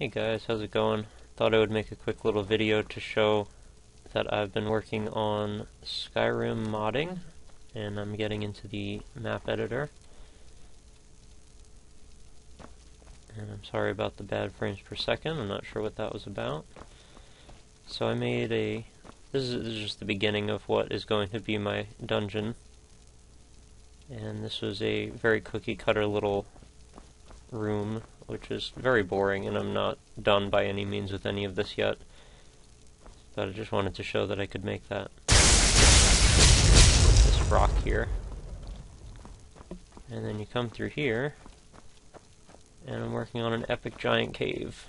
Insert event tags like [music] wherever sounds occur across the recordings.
Hey guys, how's it going? Thought I would make a quick little video to show that I've been working on Skyrim modding and I'm getting into the map editor. And I'm sorry about the bad frames per second, I'm not sure what that was about. So I made a... This is, this is just the beginning of what is going to be my dungeon. And this was a very cookie cutter little room, which is very boring, and I'm not done by any means with any of this yet. But I just wanted to show that I could make that. This rock here. And then you come through here, and I'm working on an epic giant cave.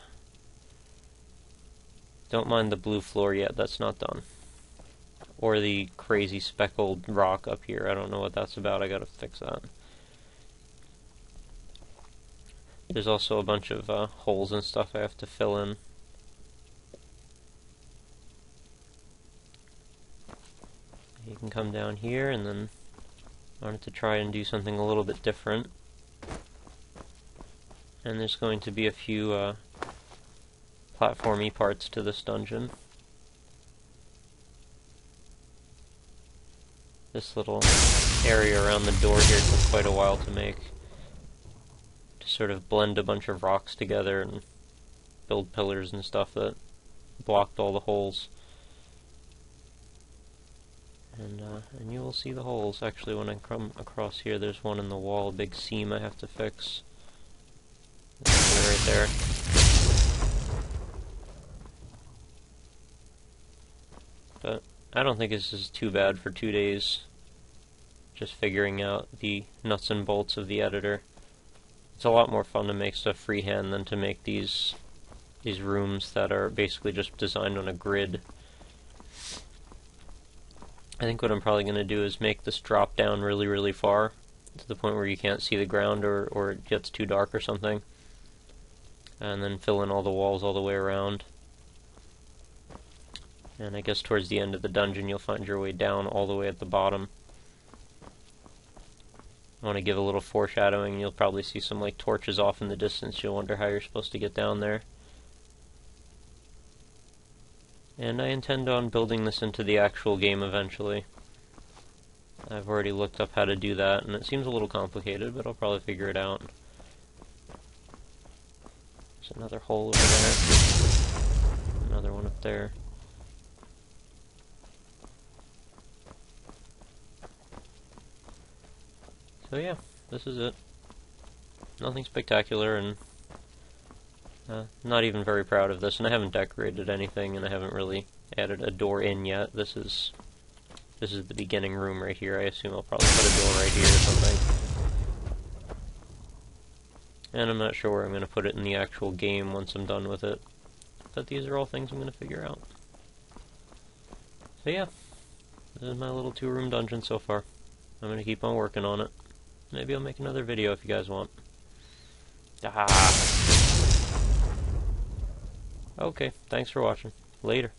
Don't mind the blue floor yet, that's not done. Or the crazy speckled rock up here, I don't know what that's about, I gotta fix that. There's also a bunch of uh, holes and stuff I have to fill in. You can come down here and then I wanted to try and do something a little bit different. And there's going to be a few uh, platformy parts to this dungeon. This little area around the door here took quite a while to make sort of blend a bunch of rocks together and build pillars and stuff that blocked all the holes. And, uh, and you will see the holes. Actually, when I come across here, there's one in the wall, a big seam I have to fix. right there. But I don't think this is too bad for two days. Just figuring out the nuts and bolts of the editor. It's a lot more fun to make stuff freehand than to make these these rooms that are basically just designed on a grid. I think what I'm probably going to do is make this drop down really, really far to the point where you can't see the ground or, or it gets too dark or something. And then fill in all the walls all the way around. And I guess towards the end of the dungeon you'll find your way down all the way at the bottom. I want to give a little foreshadowing. You'll probably see some like torches off in the distance. You'll wonder how you're supposed to get down there. And I intend on building this into the actual game eventually. I've already looked up how to do that, and it seems a little complicated, but I'll probably figure it out. There's another hole over there. Another one up there. So yeah, this is it. Nothing spectacular, and uh, not even very proud of this. And I haven't decorated anything, and I haven't really added a door in yet. This is this is the beginning room right here. I assume I'll probably put a door right here or something. And I'm not sure where I'm going to put it in the actual game once I'm done with it. But these are all things I'm going to figure out. So yeah, this is my little two-room dungeon so far. I'm going to keep on working on it. Maybe I'll make another video if you guys want. Ah. [laughs] Okay, thanks for watching. Later.